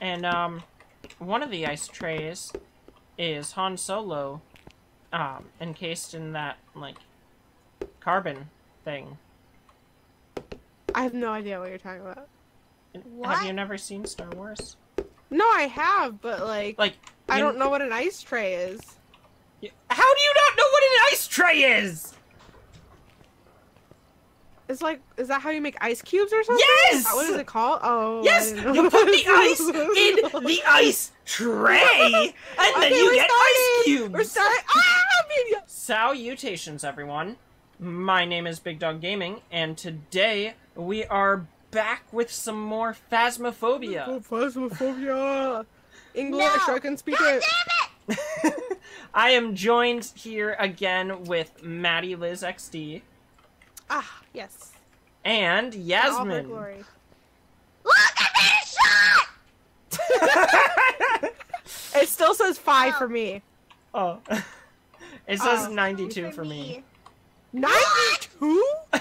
And, um, one of the ice trays is Han Solo, um, encased in that, like, carbon thing. I have no idea what you're talking about. Have you never seen Star Wars? No, I have, but like, Like, I don't know what an ice tray is. How do you not know what an ice tray is? It's like, is that how you make ice cubes or something? Yes! What is it called? Oh, Yes, you put the ice in the ice tray, and then Okay, you we're get ice cubes. We're starting. Ah, media. Salutations, everyone. My name is Big Dog Gaming, and today we are back with some more Phasmophobia. Phasmophobia. English, No. I can speak God it. damn it! I am joined here again with Maddie Liz XD Ah, yes. and In All her Yasmin. glory. Look, I made a shot! It still says five Oh. for me. oh, it says Oh. 92 for me. Ninety-two?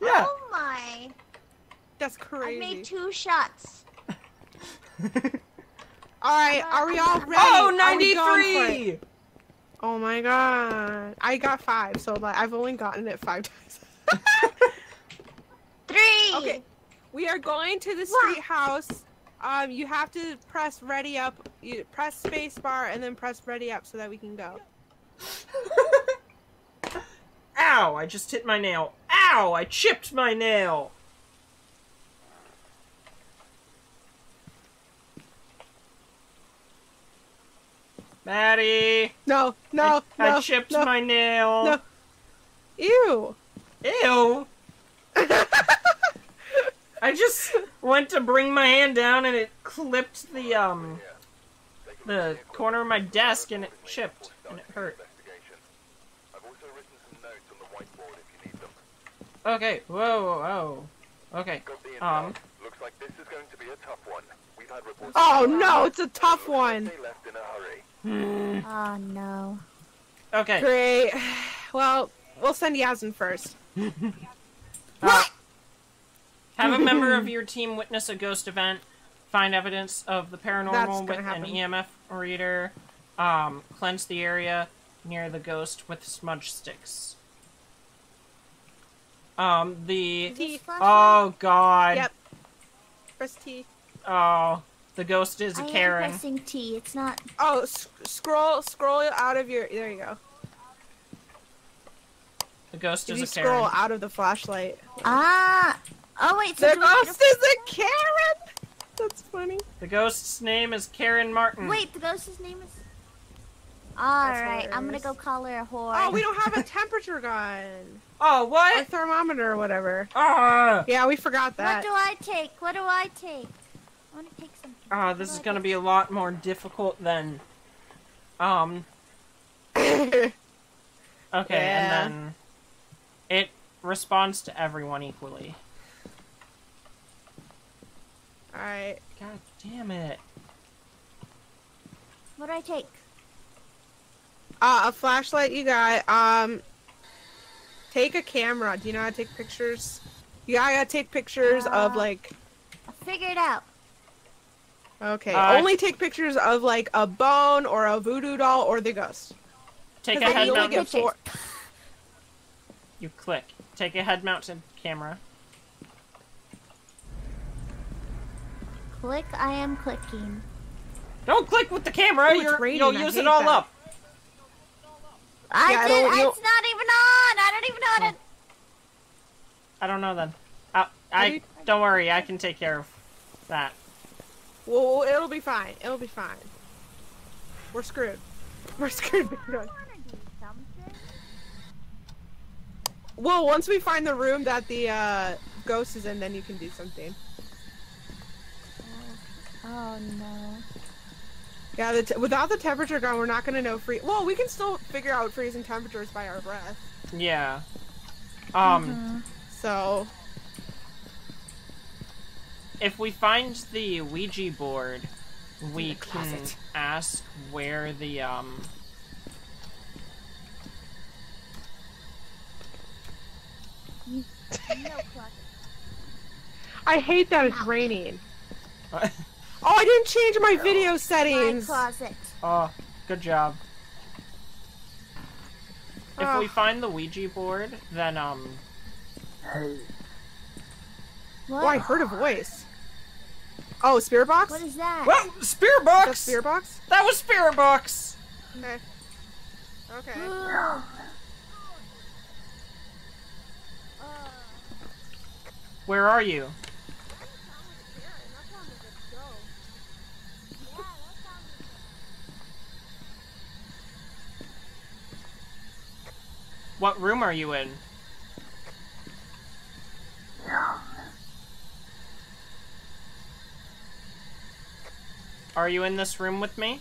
Yeah. Oh my. That's crazy. I crazy. made two shots. All right, are we all ready? oh, Are we going for it? 93! Oh my god. I got five, so like I've only gotten it five times. Three. Okay. We are going to the What? street house. Um, you have to press ready up. You press space bar and then press ready up so that we can go. Ow! I just hit my nail. Ow! I chipped my nail. Maddie! No, no, I, no. I chipped no, my nail. no. Ew. Ew! I just went to bring my hand down and it clipped the um the corner of my desk and it chipped and it hurt. I've also written some notes on the whiteboard if you need them. Okay, whoa, whoa. Okay. Got. Um Looks like this is going to be a tough one. We've had reports. Oh no, it's a tough one. They left in a hurry. Oh no. Okay. Great. Well, we'll send Yasmin first. Uh, have a member of your team witness a ghost event, find evidence of the paranormal with happen. an EMF reader, um, cleanse the area near the ghost with smudge sticks. Um, the Is oh god, Yep. Press T. oh, the ghost is a I am pressing T. It's not. Oh, s- scroll, scroll out of your. There you go. The ghost If is you a scroll Karen. out of the flashlight. Ah. Oh wait. So The do we need ghost is a Karen. That's funny. The ghost's name is Karen Martin. Wait. The ghost's name is. All That's right. I'm gonna go call her a whore. Oh, we don't have a temperature gun. Oh Or what? thermometer or whatever. Ah, Yeah, we forgot that. What do I take? What do I take? I want to take something. ah, this is gonna be a lot more difficult than, um, Okay, Yeah. and then it responds to everyone equally. Alright. God damn it. What do I take? Uh, a flashlight you got. Um, take a camera. Do you know how to take pictures? Yeah, I gotta take pictures of Uh, like. I figured out. Okay, Uh, only take pictures of like a bone or a voodoo doll or the ghost. Take a head you only four. You click. Take a head mounted camera. Click. I am clicking. Don't click with the camera. Oh, You're, raining, you'll use it all that. up. I Yeah, did. don't- you It's not even on. I don't even know how to. I don't know then. Uh, I don't worry. I can take care of that. Well, it'll be fine. It'll be fine. We're screwed. We're screwed. big dog. I want to do something. Well, once we find the room that the uh, ghost is in, then you can do something. Oh no. Yeah, the t- without the temperature gun, we're not gonna know free. Well, we can still figure out freezing temperatures by our breath. Yeah. Um, Mm-hmm. So, if we find the Ouija board, we can ask where the um. I hate that it's raining. Oh, I didn't change my video My settings. closet. oh, good job. If Oh. we find the Ouija board, then um, What? Oh, I heard a voice. Oh, spirit box. What is that? well, spirit That's box. spirit box. That was spirit box. Okay. Okay. Where are you? What room are you in? Are you in this room with me?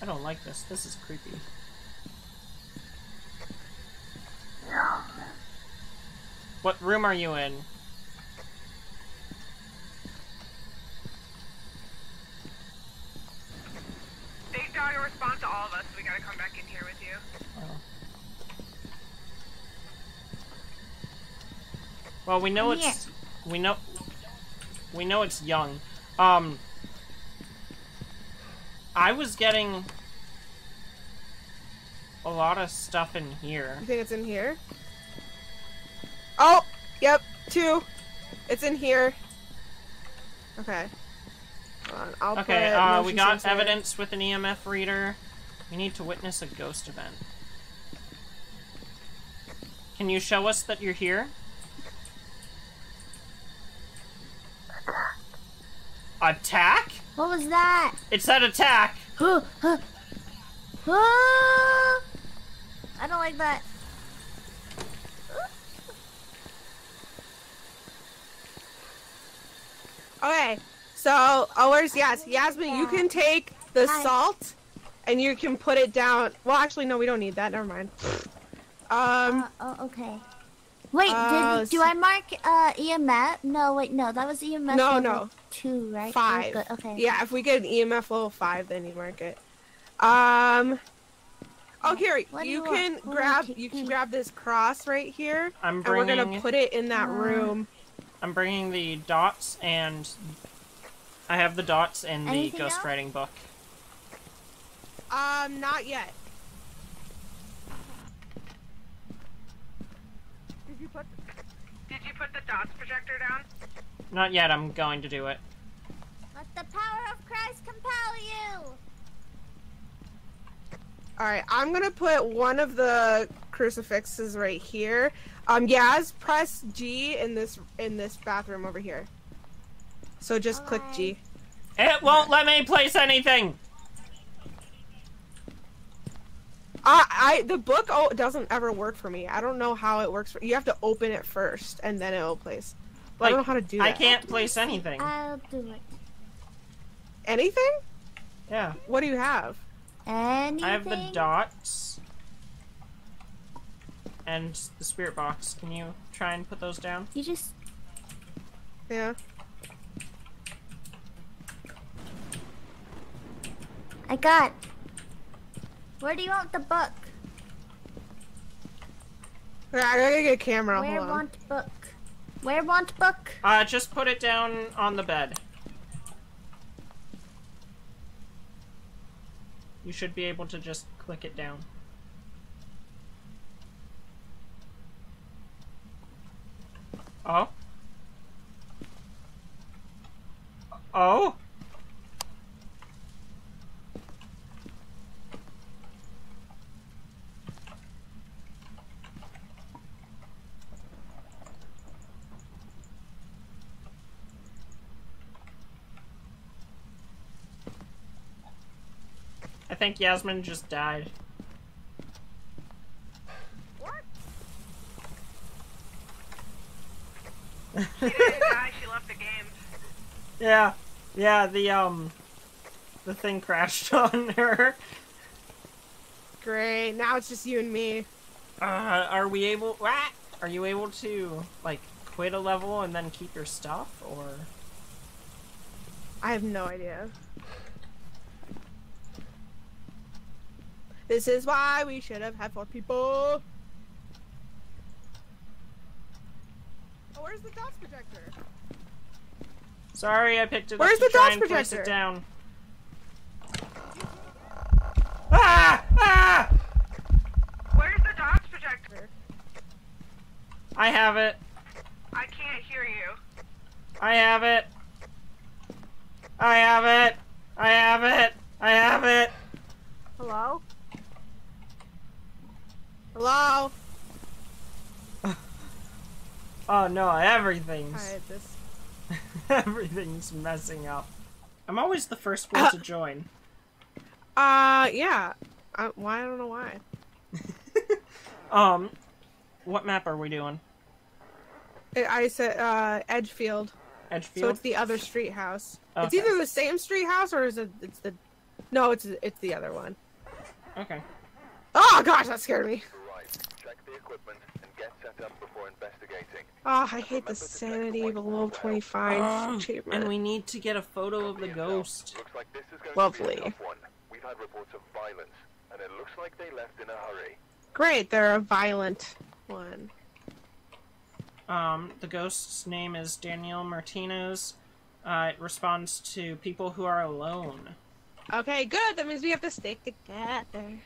I don't like this. This is creepy. What room are you in? State audio response to all of us. We gotta come back in here with you. Oh. Well, we know it's we know we know it's young. Um I was getting a lot of stuff in here. You think it's in here? Oh, yep, two. It's in here. Okay. I'll Okay, uh we got sensor. evidence with an EMF reader. We need to witness a ghost event. Can you show us that you're here? Attack? What was that? It said attack. Huh, huh. I don't like that. Okay, so oh, where's Yas? Yasmin, you can take the Hi. salt, and you can put it down. Well, actually, no, we don't need that. Never mind. Um, Uh, oh, okay. Wait, Uh, did, do. I mark uh, EMF? No, wait, no, that was EMF No, level no. Two, right? Oh, five. good, Okay. Yeah, if we get an EMF level five, then you mark it. Um. Oh, here What you you want? can you grab. You can grab this cross right here, I'm bringing. and we're gonna put it in that Uh, room. I'm bringing the dots and I have the dots in the Anything else? ghostwriting book. Um, not yet. Did you put? Did you put the dots projector down? Not yet, I'm going to do it. Let the power of Christ compel you. All right, I'm gonna put one of the crucifixes right here. Um, Yaz, press G in this in this bathroom over here. So just click G. It won't let me place anything! I, I the book oh doesn't ever work for me. I don't know how it works. For, you have to open it first and then it will place. I don't know how to do that. I can't place anything. I'll do it. Anything? Yeah. What do you have? Anything? I have the dots. And the spirit box. Can you try and put those down? You just Yeah. I got. Where do you want the book? Okay, I gotta get a camera. Where Hold on. want book? Where want book? Uh, just put it down on the bed. You should be able to just click it down. Oh? Oh? I think Yasmin just died. She didn't die. She left the game. Yeah, yeah, the, um, the thing crashed on her. Great. Now it's just you and me. Uh, are we able, what? Are you able to, like, quit a level and then keep your stuff, or? I have no idea. This is why we should have had four people. Oh, where's the DOTS projector? Sorry, I picked it Where's up Where's the try DOTS and place it down. Ah! Ah! Where's the DOTS projector? I have it. I can't hear you. I have it. I have it. I have it. I have it. Hello? Hello? Oh no, everything's this. everything's messing up. I'm always the first one to join. Uh, yeah. Uh, why? I don't know why. Um, what map are we doing? I I said, uh, Edgefield. Edgefield. So it's the other street house. It's either the same street house or is it? It's the. No, it's it's the other one. okay. Oh gosh, that scared me. Right. Equipment and get set up before investigating. Oh, I hate the sanity below 25 Oh, achievement. and we need to get a photo of the ghost. Looks like this is going to Lovely. be a one. We've had reports of violence, and it looks like they left in a hurry. Great, they're a violent one. Um, the ghost's name is Daniel Martinez. Uh, it responds to people who are alone. Okay, good. That means we have to stick together.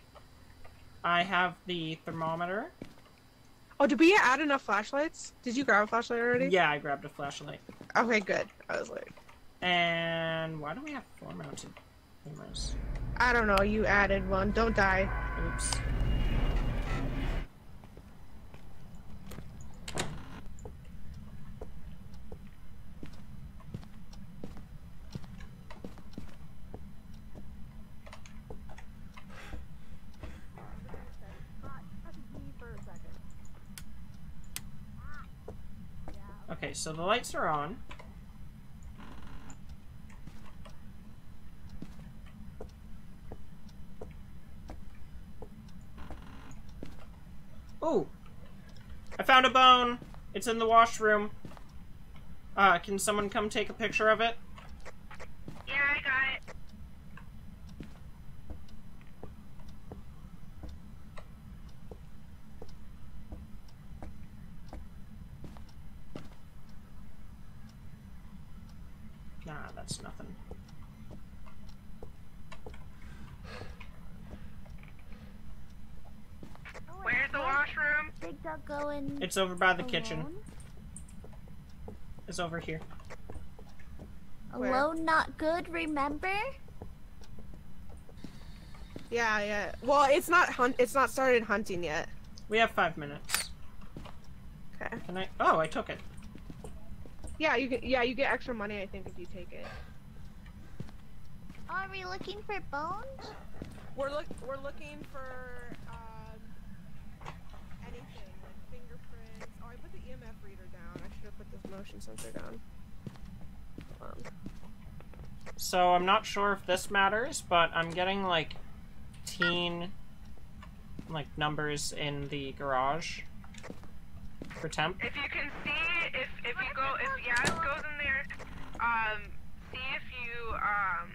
I have the thermometer. Oh, did we add enough flashlights? Did you grab a flashlight already? Yeah, I grabbed a flashlight. Okay, good. I was like, And why don't we have four mounted cameras? I don't know. You added one. Don't die. Oops. Okay, so the lights are on. Ooh! I found a bone! It's in the washroom. Uh, can someone come take a picture of it? Yeah, I got it. Nah, that's nothing. Oh, Where's the washroom? Big dog going. It's over by the kitchen. It's over here. Where? Alone, not good. Remember? Yeah, yeah. Well, it's not hunt. It's not started hunting yet. We have five minutes. Okay. Can I? Oh, I took it. Yeah, you get. Yeah, you get extra money. I think if you take it. Are we looking for bones? We're look. We're looking for um, anything like fingerprints. Oh, I put the EMF reader down. I should have put this motion sensor down. Hold on. So I'm not sure if this matters, but I'm getting like teen like numbers in the garage for temp. If you can see, if if you go, if Yaz goes in there, um, see if you um,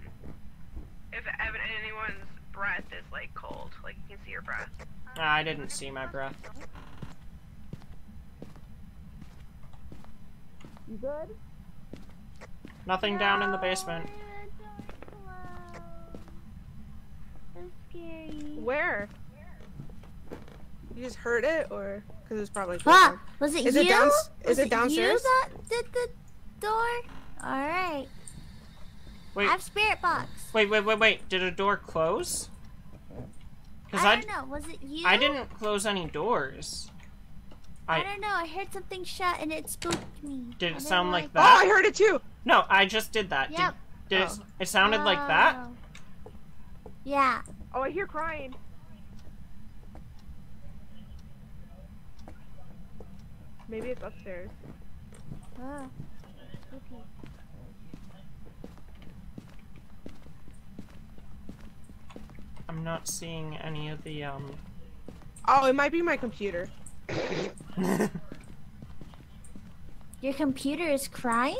if ev- anyone's breath is like cold, like you can see your breath. Ah, I didn't see my breath. You good? Nothing down in the basement. Where? You just heard it, or because it's probably. Ah, was it Is you? it down- is Was it downstairs? You that did the door? All right. Wait, I have spirit box. wait, wait, wait, wait. Did a door close? Because I I, don't know. Was it you? I didn't close any doors. I, I don't know. I heard something shut and it spooked me. Did it sound like Oh, that? Oh, I heard it too. no. I just did that. Yep. Did, it? Oh. It sounded like that. Oh. Yeah. Oh, I hear crying. Maybe it's upstairs. Oh. Spooky. I'm not seeing any of the um. Oh, it might be my computer. Your computer is crying?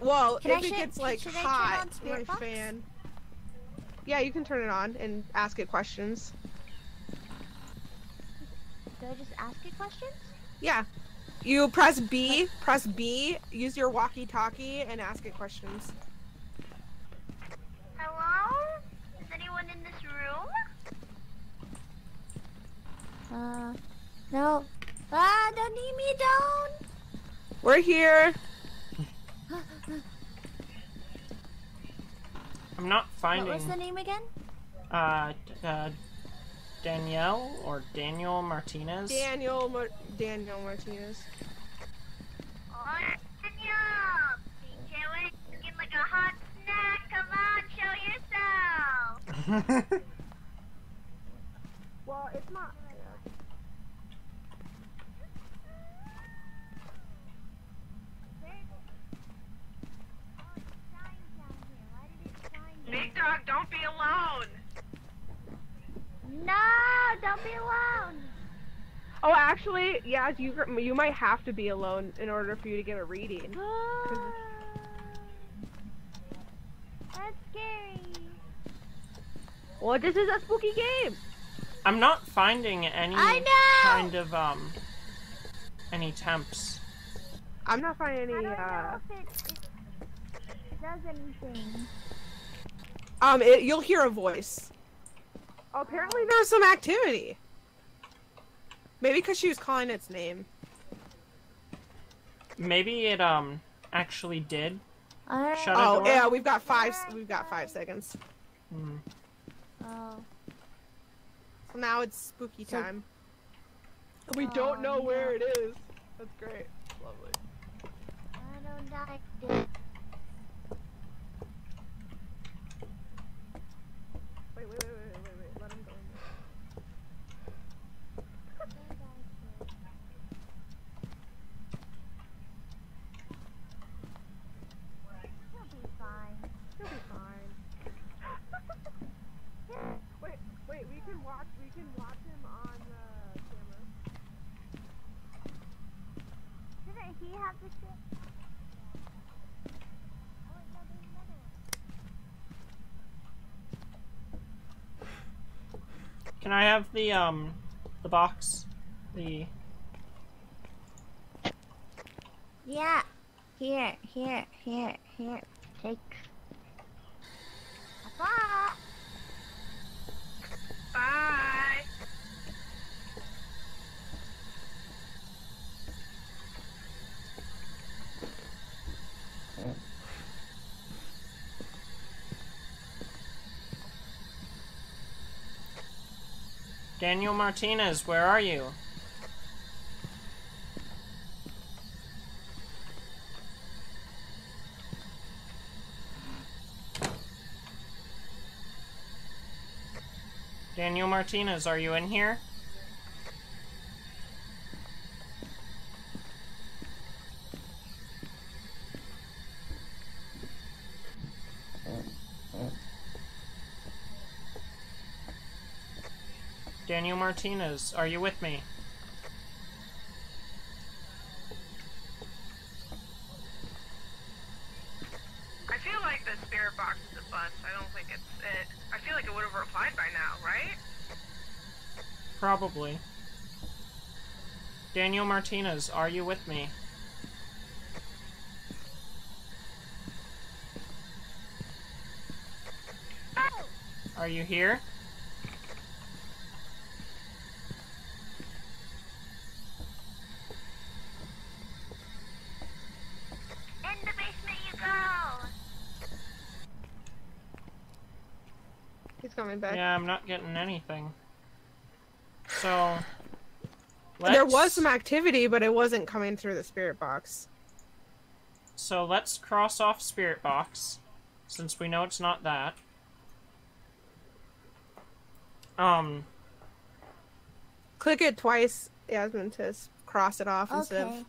Well, Can I it sh- gets like should I turn hot, my Box? fan. Yeah, you can turn it on and ask it questions. I just ask it questions? Yeah. You press B, press B, use your walkie-talkie, and ask it questions. Hello? Is anyone in this room? Uh, no. Ah, don't leave me down. We're here. I'm not What finding was the name again? uh, uh Danielle or Daniel Martinez. Daniel Mar- Daniel Martinez. Oh, DJ looking like a hot snack. Come on, show yourself. Well, it's not. Big dog, don't be alone. No, don't be alone. Oh, actually, yeah, you you might have to be alone in order for you to get a reading. That's scary. Well, this is a spooky game. I'm not finding any I know! kind of um any temps. I'm not finding I any. don't Uh, know if it, it does anything. um, it, you'll hear a voice. Oh, apparently there's some activity. Maybe because she was calling its name. Maybe it um actually did. Alright. Shut it Oh, door. yeah, we've got five. We've got five seconds. Hmm. Oh. So now it's spooky So- time. We Oh, don't know where no. it is. That's great. Lovely. I don't like this. Wait, wait, wait, wait, wait, wait. Let him go. in there. He'll be fine. He'll be fine. wait, wait. We can watch. We can watch him on the camera. Didn't he have the shit? Oh, wait, no, there's another one. Can I have the um the box? The Yeah. Here, here, here, here. Take. Bye. Daniel Martinez, where are you? Daniel Martinez, are you in here? Daniel Martinez, are you with me? I feel like the spirit box is a bust. I don't think it's it. I feel like it would have replied by now, right? Probably. Daniel Martinez, are you with me? Are you here? In the basement you go! He's coming back. Yeah, I'm not getting anything. So. There was some activity, but it wasn't coming through the spirit box. So let's cross off Spirit Box, since we know it's not that. Um, Click it twice, Yasmin, to cross it off instead of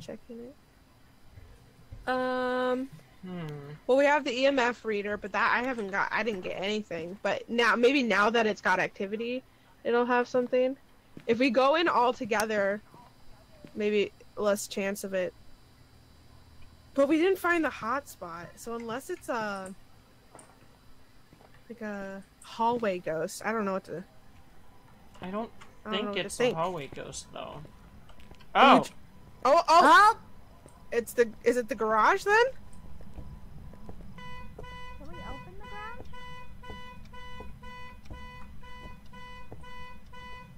checking it. Um. Hmm. Well, we have the EMF reader, but that I haven't got. I didn't get anything. But now, maybe now that it's got activity, it'll have something. If we go in all together, maybe less chance of it. But we didn't find the hotspot, so unless it's a like a hallway ghost, I don't know what to. I don't. I don't know think it's think. a hallway ghost though. Oh, Oh, oh, Oh! it's the. Is it the garage then?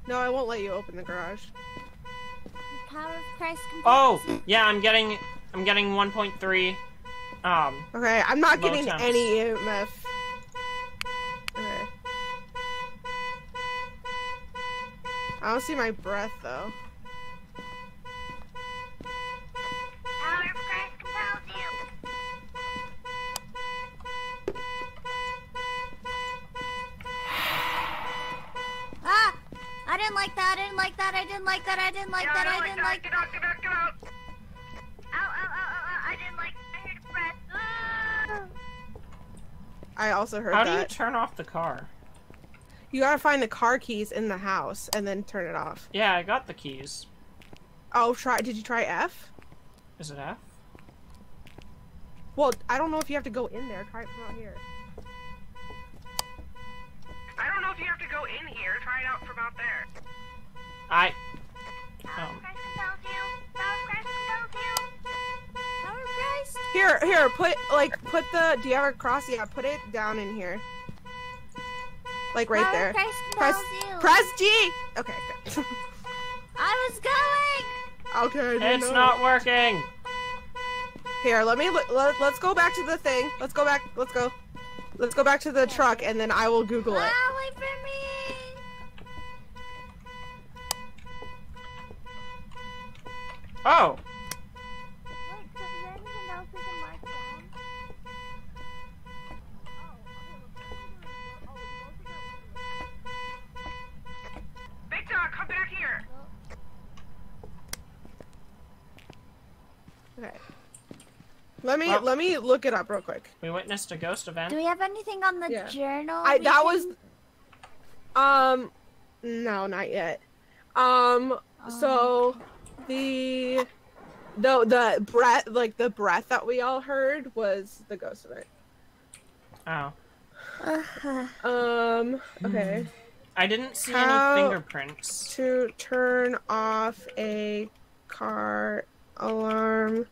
No, I won't let you open the garage. The power of Christ oh, yeah. I'm getting, I'm getting 1.3. Um, Okay, I'm not getting temps. any EMF. Okay. I don't see my breath though. I didn't like that, I didn't like that, I didn't like that, I didn't like Yeah, that, I I didn't like like that. Get out, get out, get out. Ow, ow, ow, ow, ow. I didn't like. I heard a breath. Ah. I also heard how do you turn off the car? You gotta find the car keys in the house and then turn it off. Yeah, I got the keys. Oh, try. Did you try F? Is it F? Well, I don't know if you have to go in there. Try it from out here. I don't know if you have to go in here. Try it out from out there. I. Um, of Christ compels you. Power of Christ compels you. Power of Christ! Here, here. Put like put the. Do you have a cross? Yeah, put it down in here. Like right Power there. Press you! press G. Okay. Good. I was going! okay. I didn't it's know. not working. Here, let me let, let, let's go back to the thing. Let's go back. Let's go. Let's go back to the truck and then I will Google it. Ah, wait for me! Oh, Wait, so is there anything else we can mark down? Big dog, come back here. Okay. Let me Well- let me look it up real quick. we witnessed a ghost event. Do we have anything on the Yeah. journal? I that can- was um no, not yet. Um so the the the breath like the breath that we all heard was the ghost of it. Oh, Um okay. I didn't see How- any fingerprints. To turn off a car alarm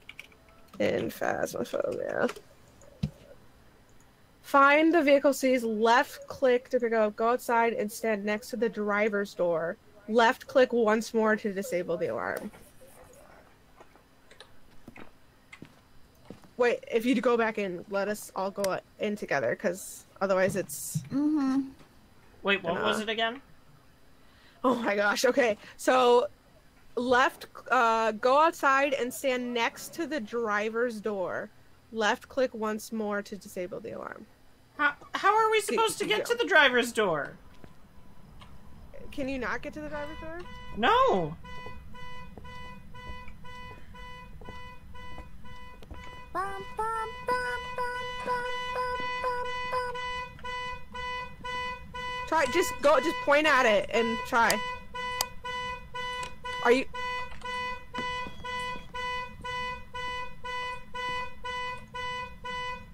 in Phasmophobia. Find the vehicle sees left click to pick up, go outside and stand next to the driver's door. Left click once more to disable the alarm. Wait, if you go back in, let us all go in together, because otherwise it's Mm-hmm. Wait, what was it again? Oh my gosh. Okay. So left uh go outside and stand next to the driver's door. Left click once more to disable the alarm. How, how are we supposed to get to the driver's door? Can you not get to the driver's door? No. Bum, bum, bum. Try just go just point at it and try. Are you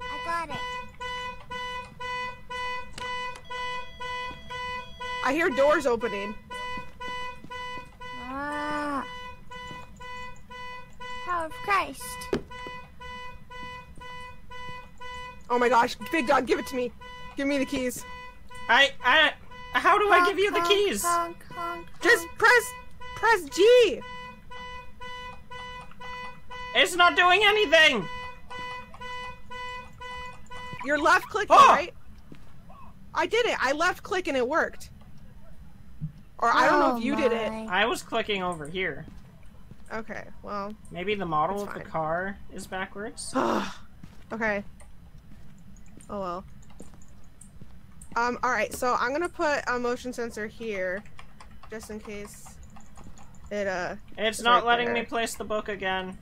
I got it. I hear doors opening. Ah. Power of Christ. Oh my gosh, big dog, give it to me. Give me the keys. I I. How do I give you the honk, keys? honk, honk, Just press press G. It's not doing anything. You're left clicking, Oh! right? I did it. I left click and it worked. Or I don't know Oh if you did it. I was clicking over here. Okay, well. Maybe the model That's of the car is backwards. okay. Oh well. Um, alright, so I'm gonna put a motion sensor here, just in case it, uh... It's It's not right letting me place the book again.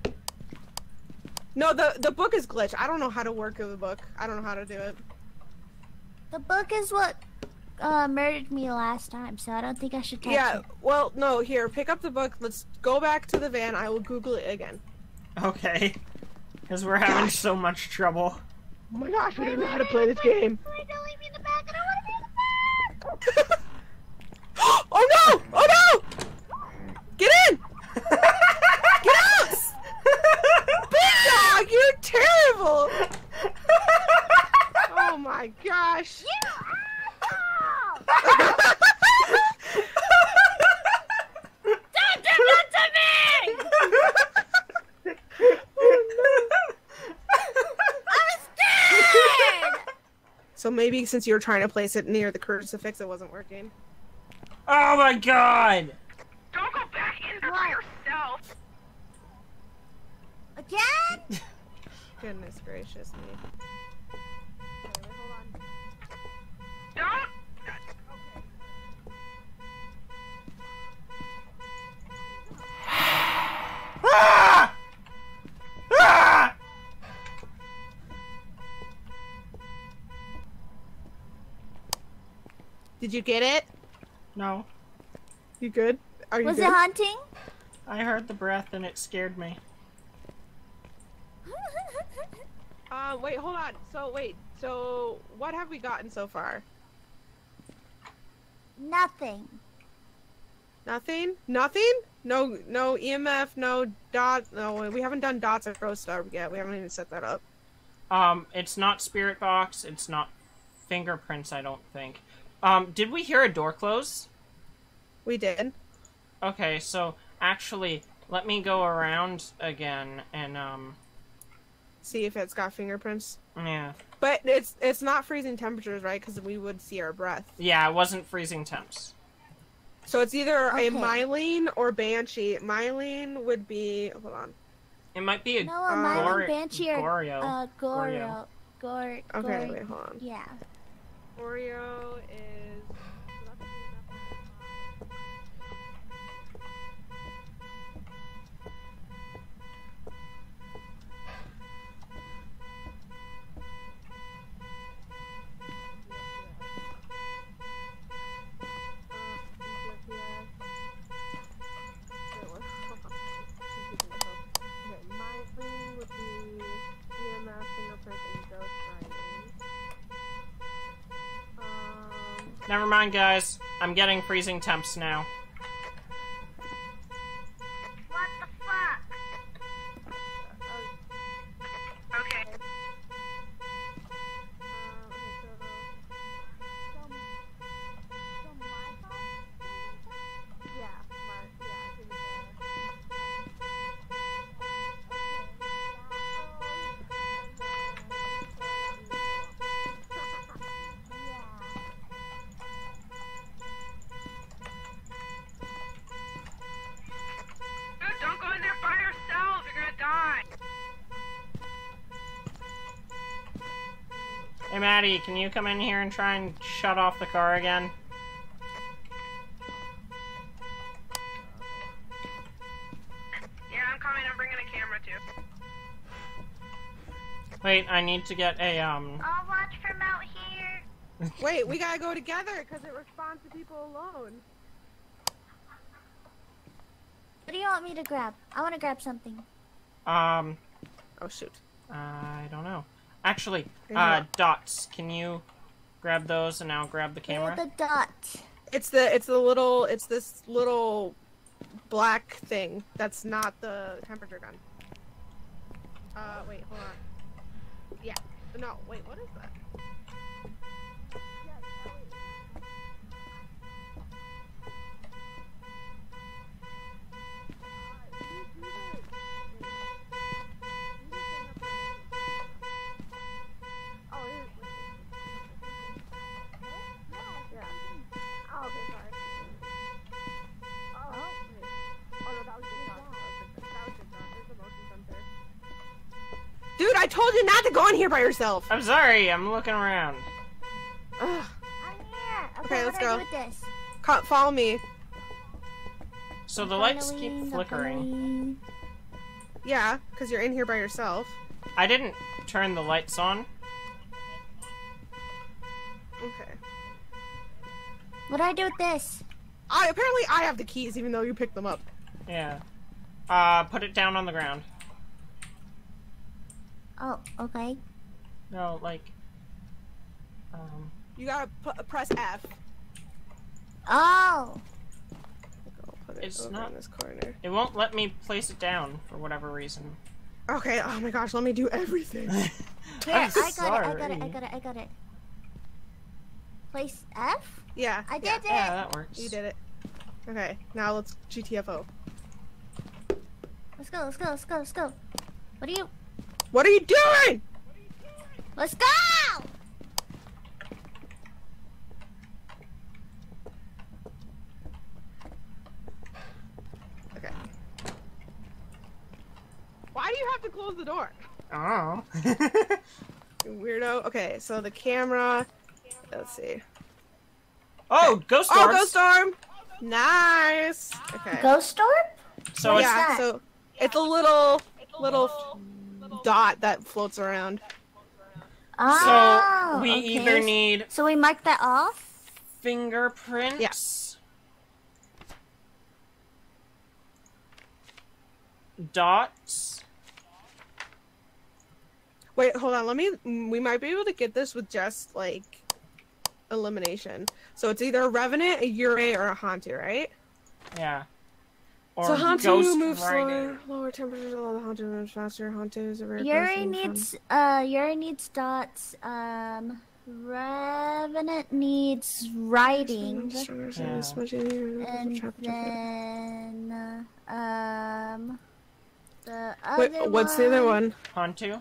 No, the, the book is glitched. I don't know how to work with the book. I don't know how to do it. The book is what uh, murdered me last time, so I don't think I should touch Yeah, it. well, no, here, pick up the book. Let's go back to the van. I will Google it again. Okay. Because we're having so much trouble. Oh my gosh, we don't know how to play this game. Wait, don't leave me in the back. I don't want to be in the back. oh no! Oh no! Get in! Get out! Big dog, you're terrible! Oh my gosh. Don't do that to me! I'm scared! So maybe since you were trying to place it near the crucifix, it wasn't working. Oh my god! Don't go back in there by What? yourself. Again? Goodness gracious me. Okay, wait, hold on. Don't. Ah! Ah! Did you get it? No, You good? Are you Was good? it hunting? I heard the breath and it scared me. Uh, wait, hold on. So wait, so what have we gotten so far? Nothing. Nothing? Nothing? No, no EMF, no dot. No, we haven't done dots at Ghost Star yet. We haven't even set that up. Um, it's not spirit box. It's not fingerprints. I don't think. Um, did we hear a door close? We did. Okay, so actually, let me go around again and um, See if it's got fingerprints. yeah, But it's it's not freezing temperatures, right? Because we would see our breath. yeah, it wasn't freezing temps. So it's either Okay. a Myling or Banshee. Myling would be. Hold on. It might be a No, a Uh, Gor- Banshee or Goryo. uh, Goryo. Goryo. Gor. Okay, Gor- wait, hold on. Yeah. Oreo is. Never mind, guys. I'm getting freezing temps now. Hey, Maddie, can you come in here and try and shut off the car again? Yeah, I'm coming. I'm bringing a camera too. Wait, I need to get a um. I'll watch from out here. Wait, we gotta go together because it responds to people alone. What do you want me to grab? I want to grab something. Um, Oh shoot. I don't know. Actually, uh, dots. Can you grab those and now grab the Where are camera? the dots? It's the it's the little it's this little black thing that's not the temperature gun. Uh wait, hold on. Yeah. No, wait, what is that? Dude, I told you not to go in here by yourself. I'm sorry. I'm looking around. Ugh. I'm here. Okay, Okay, let's go. do with this? Co- follow me. So the lights Finally, keep flickering. finally- Yeah, because you're in here by yourself. I didn't turn the lights on. Okay. What do I do with this? I apparently I have the keys, even though you picked them up. Yeah. Uh, put it down on the ground. Oh, okay. No, like. Um. You gotta pu- press F. Oh. It It's not- in this corner. It won't let me place it down for whatever reason. Okay. Oh my gosh. Let me do everything. Here, I'm I got it. I got it. I got it. I got it. Place F. yeah. I did yeah, it. Yeah, that works. You did it. Okay. Now let's GTFO. Let's go. Let's go. Let's go. Let's go. What are you? What are you doing? Let's go. Okay. Why do you have to close the door? Oh. Weirdo. Okay, so the camera. Let's see. oh, ghost oh, storm. Oh, ghost storm. Nice. Okay. Ghost storm? So it's yeah. that? So it's a little little dot that floats around. Oh, so we okay. either need So we mark that off. fingerprints. Yes. Dots. Wait, hold on. Let me. We might be able to get this with just like elimination. So it's either a revenant, a Yurei, or a Hantu, right? Yeah. Or so Hantu ghost moves riding. slower, lower temperatures, allow the Hantu moves faster. Hantu is a rare Yuri needs uh Yuri needs dots. Um Revenant needs writing. Yeah. And Trap- trap- then uh, um the Wait, other what's the other one? Hantu? Uh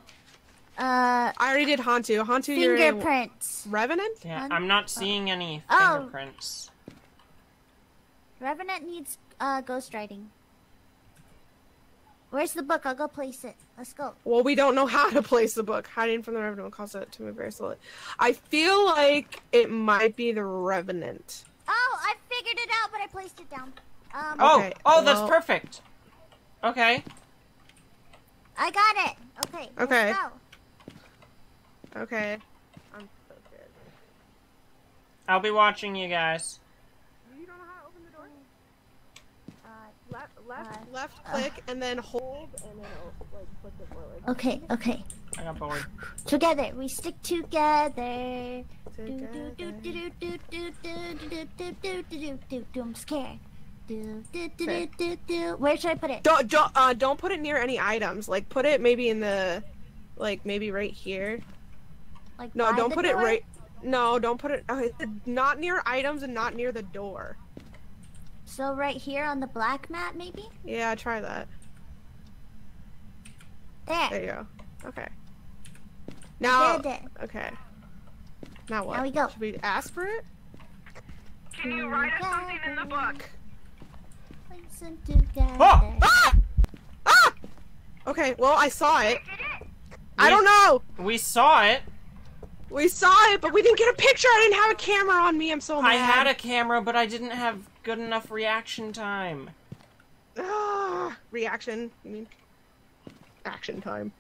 I already did Hantu. Hantu, Yuri, fingerprints. Revenant. Yeah, Hun- I'm not seeing any Oh. fingerprints. Revenant needs uh ghost writing. Where's the book? I'll go place it. Let's go. Well, we don't know how to place the book. Hiding from the Revenant will cause it to move very slowly. I feel like it might be the Revenant. Oh, I figured it out, but I placed it down. Um, Oh, Okay, oh, that's well- perfect. Okay. I got it. Okay. Okay. Let's go. Okay. I'm so scared. I'll be watching you guys. You don't know how to open the door? Uh, Left, left, Uh, left click, and then hold, and then it'll, like click it forward. okay. Okay. I got bored. Together, we stick together. Do do do Together. do do do do do do do do do do do. I'm scared. Do do do do do do. Where should I put it? Don't don't uh don't put it near any items. Like put it maybe in the, like maybe right here. Like No, don't the put it right. No, don't put it. Uh, not near items and not near the door. So right here on the black mat, maybe. Yeah, try that. There. There you go. Okay. Now, Did it. okay. Now what? Now we go. Should we ask for it? Can you write us something in the book? Listen together. Oh! Ah! Ah! Okay. Well, I saw it. Did it? I We- don't know. We saw it. We saw it, but we didn't get a picture. I didn't have a camera on me. I'm so mad. I had a camera, but I didn't have good enough reaction time. Ah, reaction. You mean action time?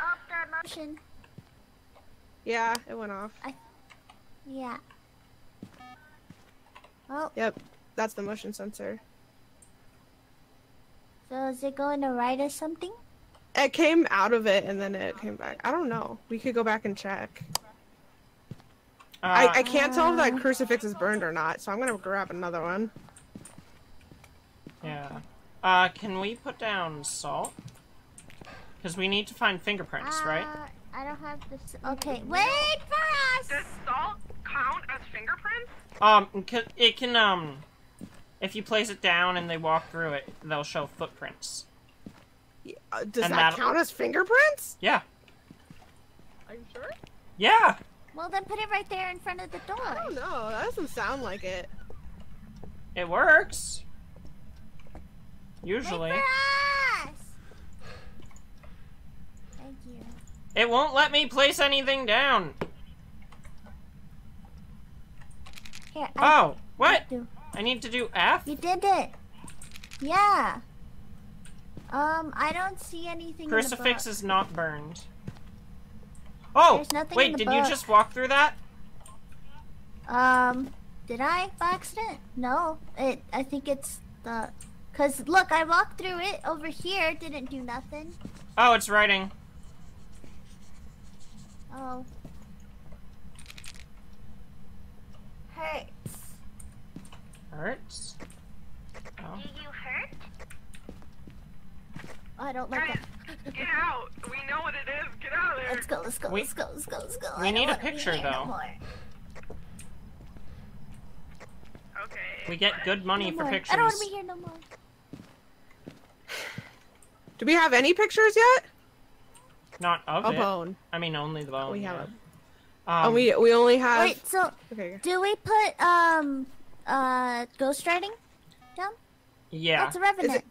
Up the motion. Yeah, it went off. Yeah. Oh, Yep, that's the motion sensor. so is it going to write us something? It came out of it and then it came back. I don't know. We could go back and check. Uh, I, I can't tell if Uh. that crucifix is burned or not, so I'm gonna grab another one. yeah. Uh, can we put down salt? Because we need to find fingerprints, right? Uh, I don't have this. Okay, wait for us. Does salt count as fingerprints? Um, c- it can, um, if you place it down and they walk through it, they'll show footprints. Uh, does And that that'll- count as fingerprints? Yeah. Are you sure? Yeah! Well, then put it right there in front of the door. I don't know. That doesn't sound like it. It works. Wait Usually. for us. Thank you. It won't let me place anything down. Here. I Oh, what? I need to do F? You did it. Yeah. Um, I don't see anything. Crucifix in is not burned. Oh, There's nothing in wait, the did you just walk through that? Um, did I by accident? No. It. I think it's the. Cause look, I walked through it over here. Didn't do nothing. Oh, it's writing. Oh. hurts. Hurts. Oh. Do you hurt? I don't like Guys, that. get out. We know what it is. Get out of there. Let's go, let's go, We- let's go, let's go, let's go. we I need a picture, here no though. Okay. We get good money No for more. pictures. I don't want to be here no more. Do we have any pictures yet? Not of A it. bone. I mean, only the bone. We have yeah. a- Um, and we we only have. Wait, so Okay. do we put um uh ghost writing down? yeah. That's a revenant. it-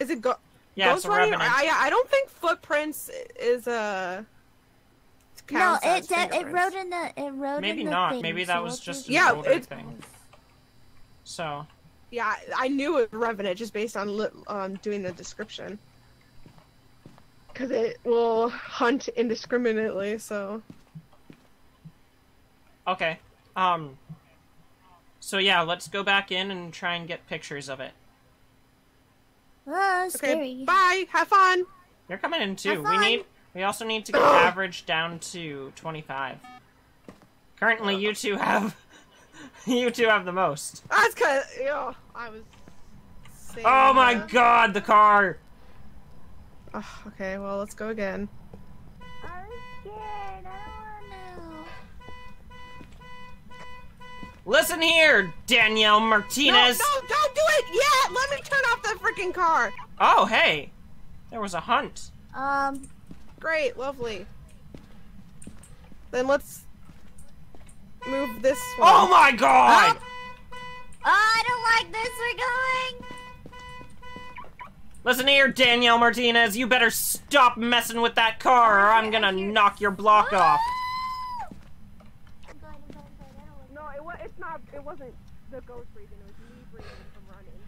Is it go? Yeah, Ghost it's running? revenant. I I don't think footprints is a. no, it as did, it wrote in the it wrote Maybe in the maybe not. thing, Maybe so that was just do- an Yeah, older it's- thing. So, Yeah, I- I knew it was revenant just based on li- um doing the description. Because it will hunt indiscriminately, so. okay. Um. So yeah, let's go back in and try and get pictures of it. Ah, Okay, scary. bye. Have fun. You're coming in too. We need. We also need to get average down to 25. Currently, you two have. you two have the most. That's cause yeah, I was. saying Oh my that. god, the car! Ugh, okay, well let's go again. Listen here, Danielle Martinez! no, don't do it yet. Let me turn off the freaking car. Oh, hey! There was a hunt. Um, Great, lovely. Then let's move this one. Oh my god! oh, I don't like this. We're going. Listen here, Danielle Martinez, you better stop messing with that car or I'm gonna knock your block off. I'm going, I'm going, I'm going. I don't like No, it was. It's not. It wasn't the ghost breathing. It was me breathing from running.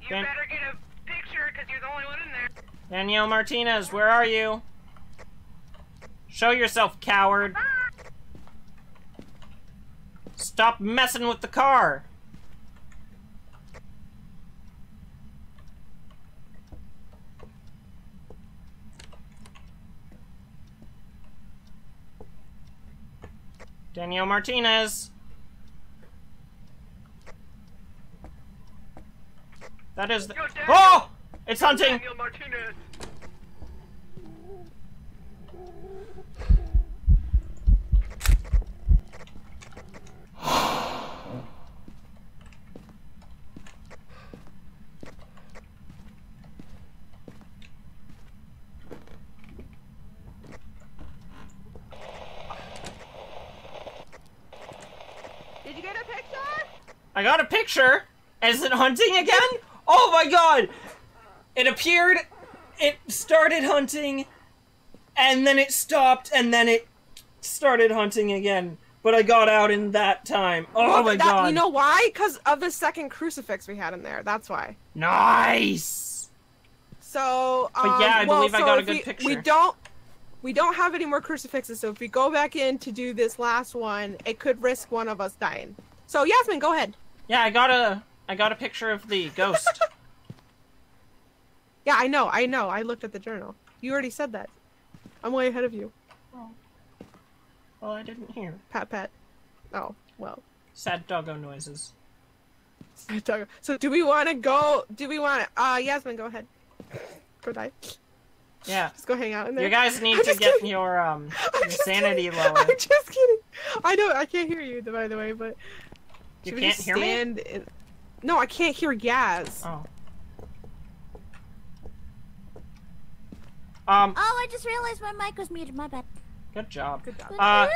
You Dan- better get a picture because you're the only one in there. Danielle Martinez, where are you? Show yourself, coward. Stop messing with the car. Danielle Martinez. That is the- Oh! It's hunting! Daniel Martinez. Did you get a picture? I got a picture. Is it hunting again? Oh my god! It appeared, it started hunting, and then it stopped, and then it started hunting again. But I got out in that time. Oh my That- god! You know why? Because of the second crucifix we had in there. That's why. nice! So, um, But yeah, I well, believe I got a good we, picture. We don't, we don't have any more crucifixes. So if we go back in to do this last one, it could risk one of us dying. So Yasmin, go ahead. Yeah, I got a, I got a picture of the ghost. Yeah, I know, I know. I looked at the journal. You already said that. I'm way ahead of you, well, I didn't hear. Pat. Pat. Oh well. Sad doggo noises. So do we want to go? Do we want to? Uh, Yasmin, go ahead. Go die. Yeah. Just go hang out in there. You guys need I'm to get kidding. your um I'm your sanity kidding. lower. I'm just kidding. I know I can't hear you, by the way, but You should can't just hear me? in- No, I can't hear Yaz. Oh. Um, Oh, I just realized my mic was muted. My bad. good job. Good job. Uh.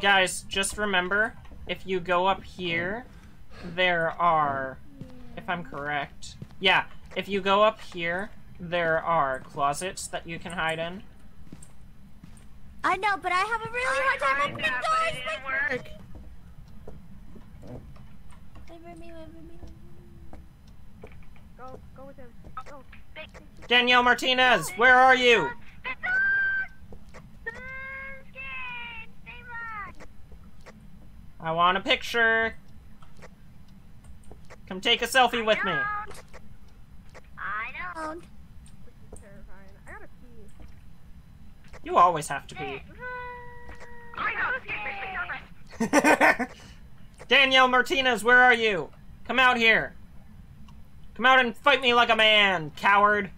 Guys, just remember, if you go up here, there are, if I'm correct, yeah, if you go up here, there are closets that you can hide in. I know, but I have a really hard time opening that, but it doors. didn't work. Like, Wait me, wait me. go, go with him. Go. Danielle Martinez, where are you? I want a picture. Come take a selfie with me. I don't. This is terrifying. Gotta pee. You always have to pee. Danielle Martinez, where are you? Come out here. Come out and fight me like a man, coward.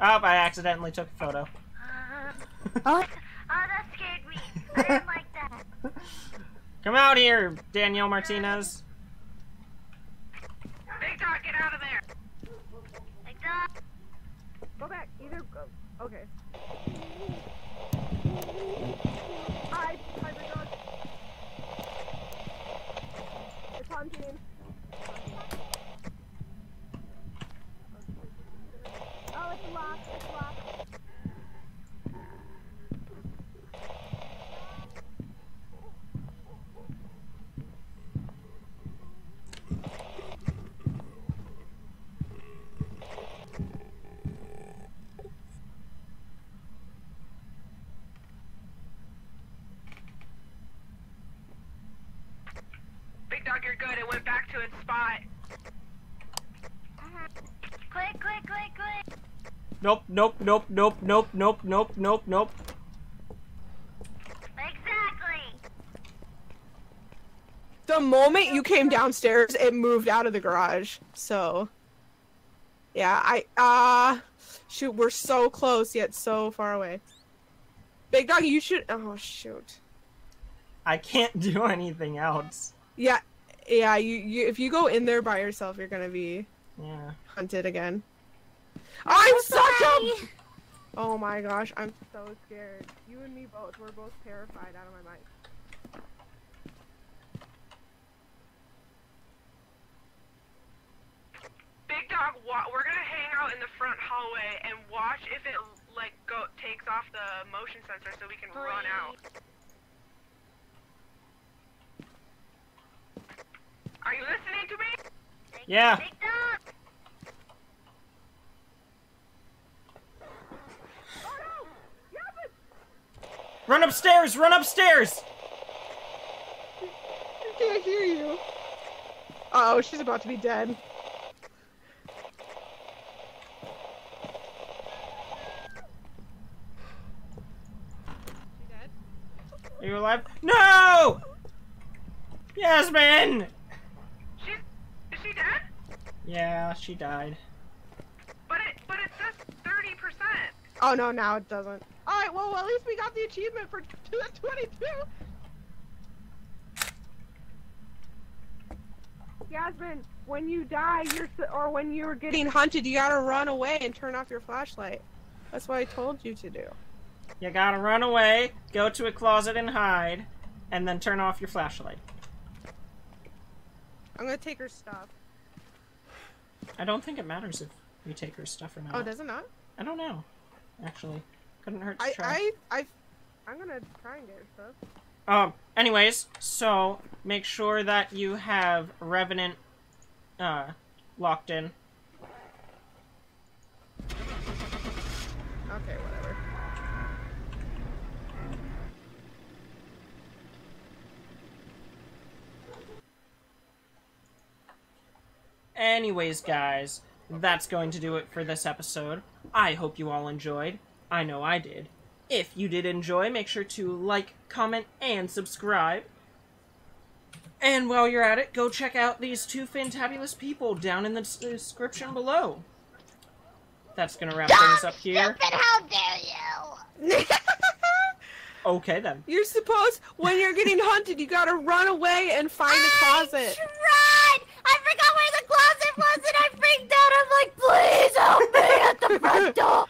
Oh, I accidentally took a photo. Um, oh, oh, that scared me. I didn't like that. Come out here, Danielle Martinez. Big dog, get out of there. Big dog. Go back. Either go. Okay. Hi, hi, big dog. It's hunting. Oh, it's locked. It's locked. Big dog, you're good. It went back to its spot. Quick, quick, quick, quick. Nope, nope, nope, nope, nope, nope, nope, nope, nope. Exactly. The moment you came downstairs, it moved out of the garage. So, yeah, I uh, shoot, we're so close yet so far away. Big dog, you should. Oh shoot. I can't do anything else. Yeah, yeah. You, you if you go in there by yourself, you're gonna be Yeah. hunted again. I'm such a. Oh my gosh, I'm so scared. You and me both. We're both terrified out of my mind. Big dog, we're gonna hang out in the front hallway and watch if it like go takes off the motion sensor so we can run out. Are you listening to me? Yeah. Run upstairs! Run upstairs! I can't hear you. Oh, she's about to be dead. Dead? Are you alive? No! Yasmin! She's is she dead? Yeah, she died. But it but it says thirty percent. Oh no, now it doesn't. Alright, well at least we got the achievement for 22. Yasmin, when you die, you're or when you're getting hunted, you gotta run away and turn off your flashlight. That's what I told you to do. You gotta run away, go to a closet and hide, and then turn off your flashlight. I'm gonna take her stuff. I don't think it matters if you take her stuff or not. Oh, does it not? I don't know. Actually, couldn't hurt to I, try. I, I, I'm gonna try and get her stuff. Um. Anyways, so make sure that you have Revenant, uh, locked in. Okay, whatever. Anyways, guys, that's going to do it for this episode. I hope you all enjoyed. I know I did. If you did enjoy, make sure to like, comment, and subscribe. And while you're at it, go check out these two fantabulous people down in the description below. That's gonna wrap things up here. Stupid, how dare you? Okay then. You're supposed when you're getting hunted, you gotta run away and find a closet. I tried. I forgot where the closet was, and I freaked out. I'm like, please help me at the front door.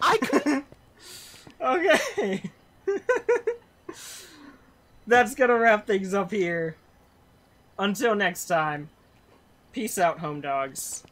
I could. Okay. That's gonna wrap things up here. Until next time, peace out, home dogs.